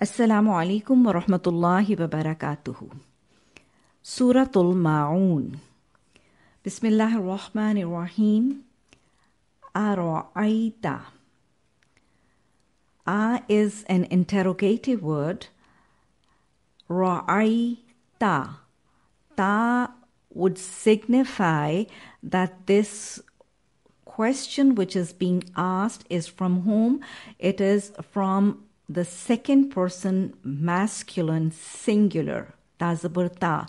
Assalamu alaikum wa rahmatullahi wa barakatuhu. Suratul Ma'un. Bismillah ar-Rahman ar-Rahim. Ara'aita. A is an interrogative word. Ra'aita. Ta would signify that this question which is being asked is from whom? It is from the second person masculine singular. Tazaburta.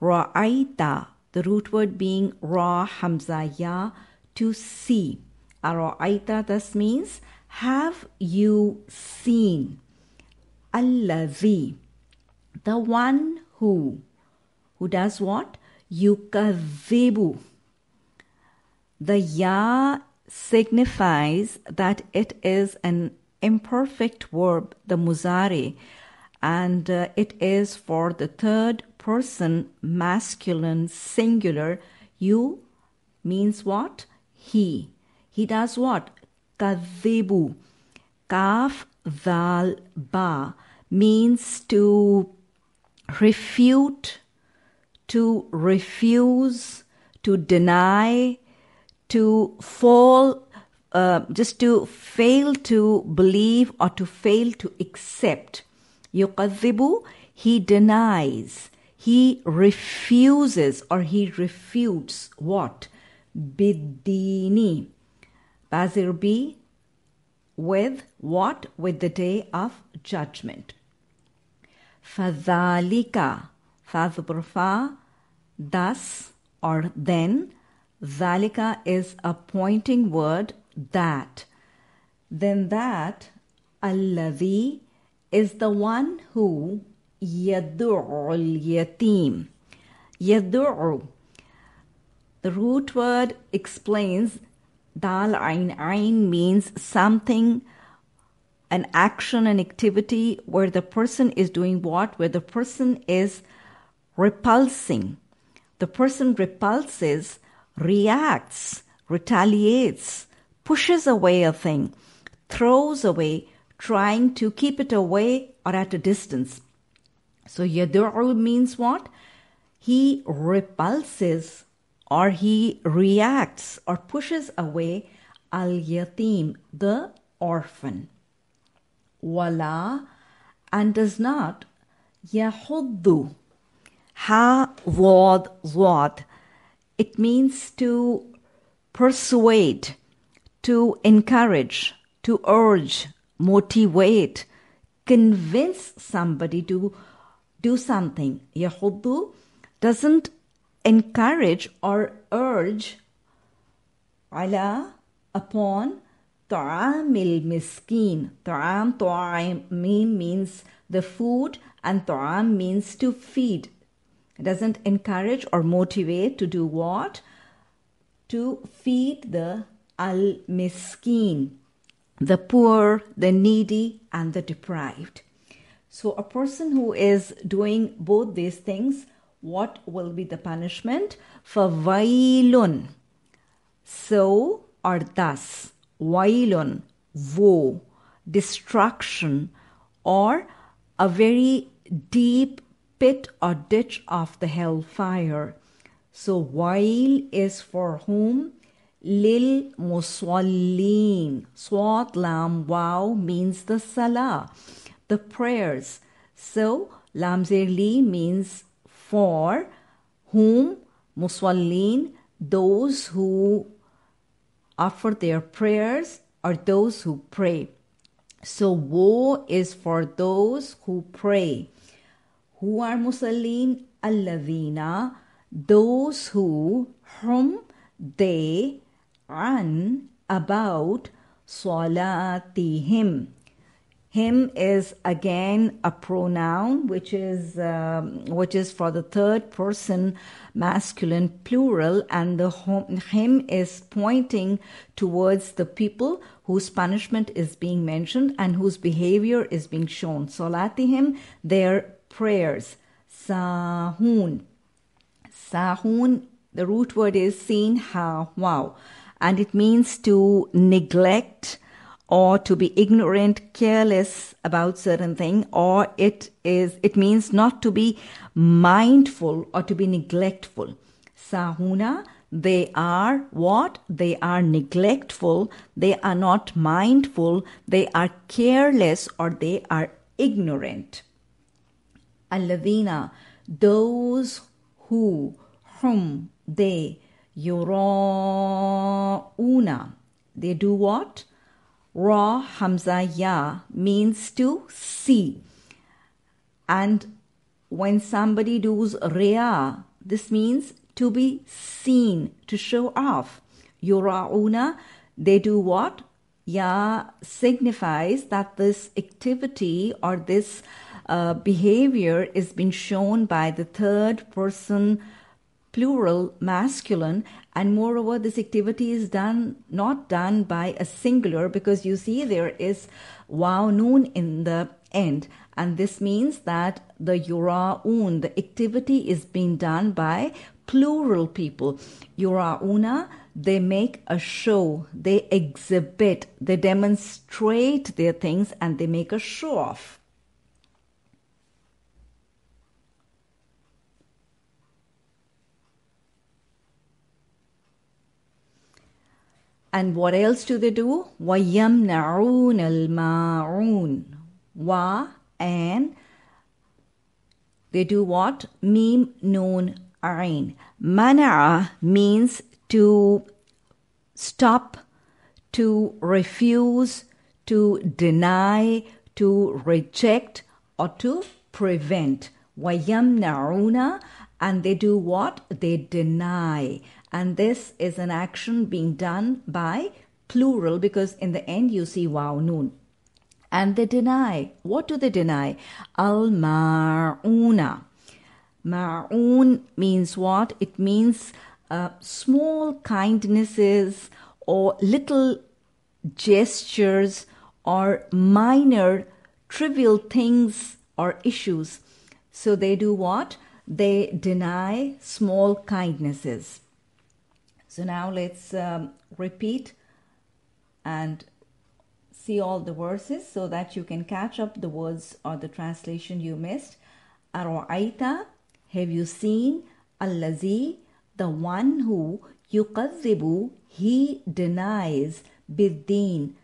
Ra'aita. The root word being ra hamza ya to see. Ara'aita thus means have you seen Allazi, the one who, who does what? Yukazibu. The ya signifies that it is an imperfect verb, the muzari, and uh, it is for the third person masculine singular. You means what? He. He does what? Kadhibu. Kaf Zal Ba means to refute, to refuse, to deny, to fall, uh, just to fail to believe or to fail to accept. Yuqadhibu, he denies, he refuses or he refutes what? Biddini. Bazir B with what? With the day of judgment. Fadhalika. Fadhburfa. Thus or then. Zalika is a pointing word that. Then that Allavi is the one who yadu'ul yatim. Yadu'u. The root word explains Dal Ain Ain means something, an action, an activity where the person is doing what? Where the person is repulsing. The person repulses, reacts, retaliates, pushes away a thing, throws away, trying to keep it away or at a distance. So yadu'u means what? He repulses or he reacts or pushes away al yatim, the orphan. Wala and does not yahuddu. Ha wad wad. It means to persuade, to encourage, to urge, motivate, convince somebody to do something. Yahuddu doesn't encourage or urge ala upon ta'amil miskin. Ta'am ta'am means the food and ta'am means to feed. It doesn't encourage or motivate to do what? To feed the al miskin, the poor, the needy, and the deprived. So, a person who is doing both these things what will be the punishment? For vailun. So or thus. Vailun, woe, destruction, or a very deep pit or ditch of the hellfire. So vail is for whom? Lil. Swat lam wow means the salah, the prayers. So lam li means for whom muswallin those who offer their prayers are those who pray so woe is for those who pray who are musallin alladhina those who whom they an about salatihim Him Him is again a pronoun, which is um, which is for the third person masculine plural, and the him is pointing towards the people whose punishment is being mentioned and whose behavior is being shown. Solatihim, their prayers. Sahun. Sahun, the root word is sin ha wow, and it means to neglect or to be ignorant, careless about certain thing, or it is it means not to be mindful or to be neglectful. Sahuna, they are what? They are neglectful, they are not mindful, they are careless or they are ignorant. Alladina, those who, whom, they, yura'una, they do what? Ra Hamza Ya means to see. And when somebody does Ria, this means to be seen, to show off. Yura'una, they do what? Ya signifies that this activity or this uh, behavior is being shown by the third person plural masculine and moreover this activity is done not done by a singular because you see there is wow noon in the end and this means that the yuraun the activity is being done by plural people. Yurauna they make a show they exhibit they demonstrate their things and they make a show off And what else do they do? وَيَمْنَعُونَ الْمَاعُونَ Wa and they do what? Mim, noon, ain. Mana'a means to stop, to refuse, to deny, to reject, or to prevent. وَيَمْنَعُونَ and they do what? They deny. And this is an action being done by plural because in the end you see wow noon. And they deny. What do they deny? Al ma'una. Ma'un means what? It means uh, small kindnesses or little gestures or minor trivial things or issues. So they do what? They deny small kindnesses. So now let's um, repeat and see all the verses so that you can catch up the words or the translation you missed. Aro'aita, have you seen? Allazi, the one who yuqadhibu, he denies biddin,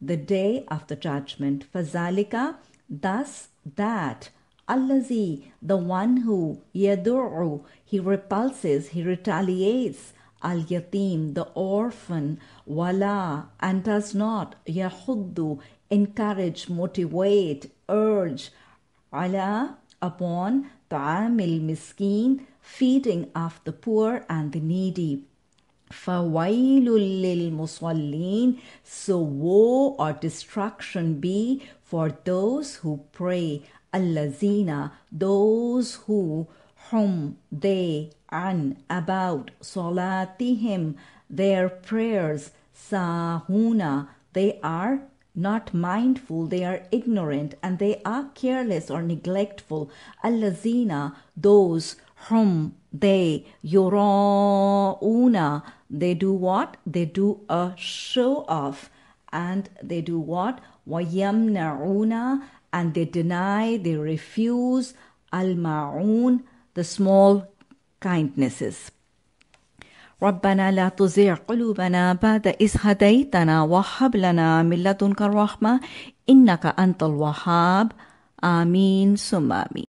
the day of the judgment. Fazalika, thus that. Allazi, the one who yadur'u, he repulses, he retaliates al yatim, the orphan, wala, and does not yahuddu, encourage, motivate, urge, ala, upon ta'amil miskin, feeding of the poor and the needy. فَوَيْلٌ لِلْمُصَلِّينَ So woe or destruction be for those who pray. Allazina, those who, whom they, an about salatihim, their prayers, sahuna, they are not mindful, they are ignorant, and they are careless or neglectful. Allazina, those whom they yurauna, they do what? They do a show off, and they do what? Wayamnauna, and they deny, they refuse al ma'un, the small kindnesses. ربنا لا تزغ قلوبنا بعد إذ هديتنا وهب لنا من لدنك الرحمة إنك أنت الوهاب آمين ثم آمين